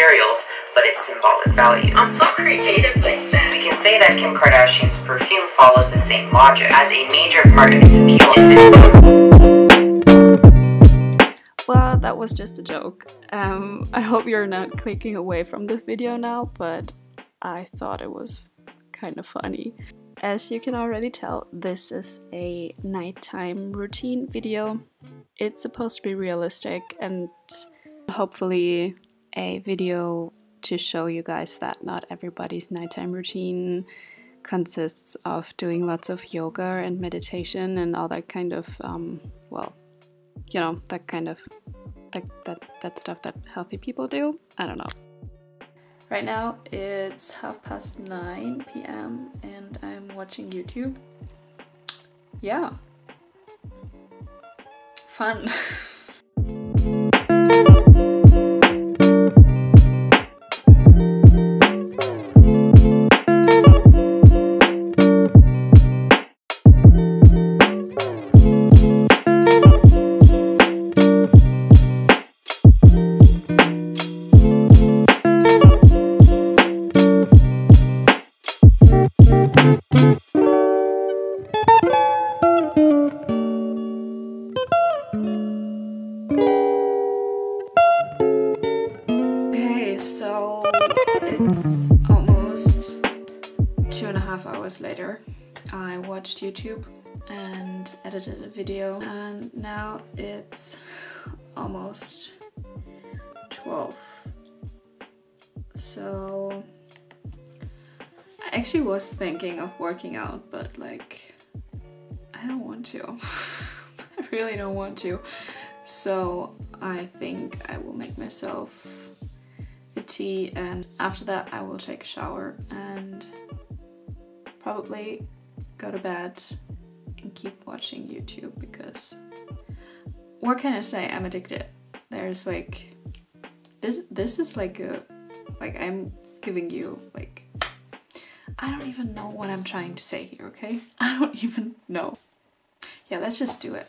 materials, but its symbolic value. I'm so creative like that. We can say that Kim Kardashian's perfume follows the same logic, as a major part of its appeal is its Well, that was just a joke. Um, I hope you're not clicking away from this video now, but I thought it was kind of funny. As you can already tell, this is a nighttime routine video. It's supposed to be realistic and hopefully a video to show you guys that not everybody's nighttime routine consists of doing lots of yoga and meditation and all that kind of, um, well, you know, that kind of, that, that, that stuff that healthy people do. I don't know. Right now it's half past 9 p.m. and I'm watching YouTube. Yeah. Fun. it's almost two and a half hours later. I watched YouTube and edited a video and now it's almost 12. So I actually was thinking of working out but like I don't want to. I really don't want to. So I think I will make myself the tea and after that I will take a shower and probably go to bed and keep watching YouTube because what can I say? I'm addicted. There's like this this is like a like I'm giving you like I don't even know what I'm trying to say here, okay? I don't even know. Yeah, let's just do it.